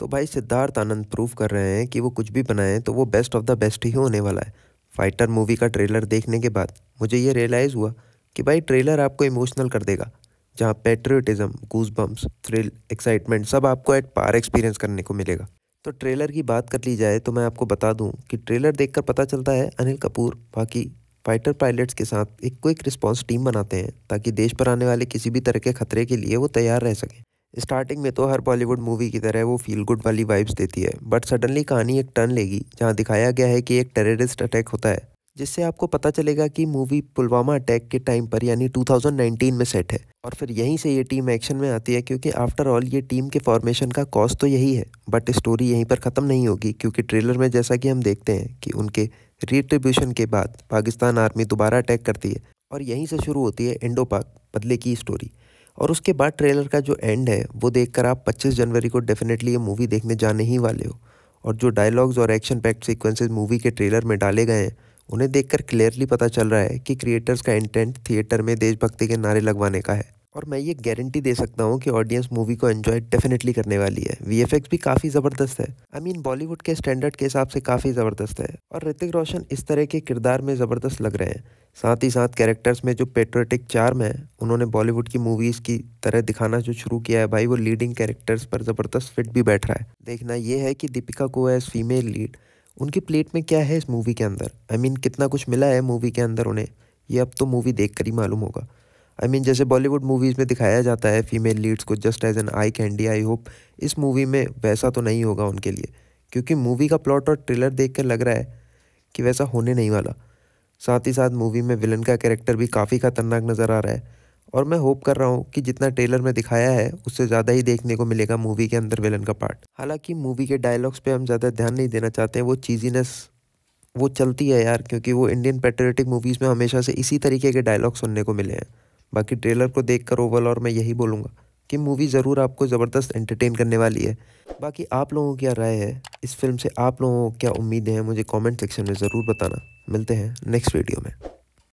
तो भाई सिद्धार्थ आनंद प्रूव कर रहे हैं कि वो कुछ भी बनाएँ तो वो बेस्ट ऑफ़ द बेस्ट ही होने वाला है। फाइटर मूवी का ट्रेलर देखने के बाद मुझे ये रियलाइज़ हुआ कि भाई ट्रेलर आपको इमोशनल कर देगा, जहाँ पेट्रियोटिज्म गूज थ्रिल एक्साइटमेंट सब आपको एट पार एक्सपीरियंस करने को मिलेगा। तो ट्रेलर की बात कर ली जाए तो मैं आपको बता दूँ कि ट्रेलर देखकर पता चलता है अनिल कपूर, बाकी फाइटर पायलट्स के साथ एक क्विक रिस्पॉन्स टीम बनाते हैं ताकि देश पर आने वाले किसी भी तरह के खतरे के लिए वो तैयार रह सकें। स्टार्टिंग में तो हर बॉलीवुड मूवी की तरह वो फील गुड वाली वाइब्स देती है बट सडनली कहानी एक टर्न लेगी, जहाँ दिखाया गया है कि एक टेररिस्ट अटैक होता है, जिससे आपको पता चलेगा कि मूवी पुलवामा अटैक के टाइम पर, यानी 2019 में सेट है। और फिर यहीं से ये टीम एक्शन में आती है, क्योंकि आफ्टर ऑल ये टीम के फॉर्मेशन का कॉज तो यही है बट स्टोरी यहीं पर ख़त्म नहीं होगी, क्योंकि ट्रेलर में जैसा कि हम देखते हैं कि उनके रिट्रीब्यूशन के बाद पाकिस्तान आर्मी दोबारा अटैक करती है, और यहीं से शुरू होती है इंडो पाक बदले की स्टोरी और उसके बाद ट्रेलर का जो एंड है, वो देखकर आप 25 जनवरी को डेफिनेटली ये मूवी देखने जाने ही वाले हो। और जो डायलॉग्स और एक्शन पैक्ट सीक्वेंसेस मूवी के ट्रेलर में डाले गए हैं, उन्हें देखकर क्लियरली पता चल रहा है कि क्रिएटर्स का इंटेंट थिएटर में देशभक्ति के नारे लगवाने का है। और मैं ये गारंटी दे सकता हूँ कि ऑडियंस मूवी को एंजॉय डेफिनेटली करने वाली है। वीएफएक्स भी काफ़ी ज़बरदस्त है। आई मीन बॉलीवुड के स्टैंडर्ड के हिसाब से काफ़ी ज़बरदस्त है। और ऋतिक रोशन इस तरह के किरदार में ज़बरदस्त लग रहे हैं। साथ ही साथ कैरेक्टर्स में जो पेट्रोटिक चार्म है उन्होंने बॉलीवुड की मूवीज़ की तरह दिखाना जो शुरू किया है भाई वो लीडिंग कैरेक्टर्स पर ज़बरदस्त फिट भी बैठ रहा है। देखना ये है कि दीपिका को एज फीमेल लीड उनकी प्लेट में क्या है इस मूवी के अंदर? आई I मीन mean, कितना कुछ मिला है मूवी के अंदर उन्हें? ये अब तो मूवी देख कर ही मालूम होगा। आई I मीन mean, जैसे बॉलीवुड मूवीज़ में दिखाया जाता है फीमेल लीड्स को just as an eye candy I hope इस मूवी में वैसा तो नहीं होगा उनके लिए। क्योंकि मूवी का प्लॉट और ट्रेलर देख कर लग रहा है कि वैसा होने नहीं वाला। साथ ही साथ मूवी में विलन का कैरेक्टर भी काफ़ी ख़तरनाक नज़र आ रहा है। और मैं होप कर रहा हूँ कि जितना ट्रेलर में दिखाया है उससे ज़्यादा ही देखने को मिलेगा मूवी के अंदर विलन का पार्ट हालाँकि मूवी के डायलॉग्स पे हम ज़्यादा ध्यान नहीं देना चाहते हैं वो चीजीनेस वो चलती है यार क्योंकि वो इंडियन पेट्रियोटिक मूवीज़ में हमेशा से इसी तरीके के डायलॉग सुनने को मिले हैं। बाकी ट्रेलर को देख कर ओवरऑल मैं यही बोलूँगा कि मूवी ज़रूर आपको ज़बरदस्त एंटरटेन करने वाली है। बाकी आप लोगों की क्या राय है? इस फ़िल्म से आप लोगों को क्या उम्मीदें हैं? मुझे कमेंट सेक्शन में ज़रूर बताना। मिलते हैं नेक्स्ट वीडियो में।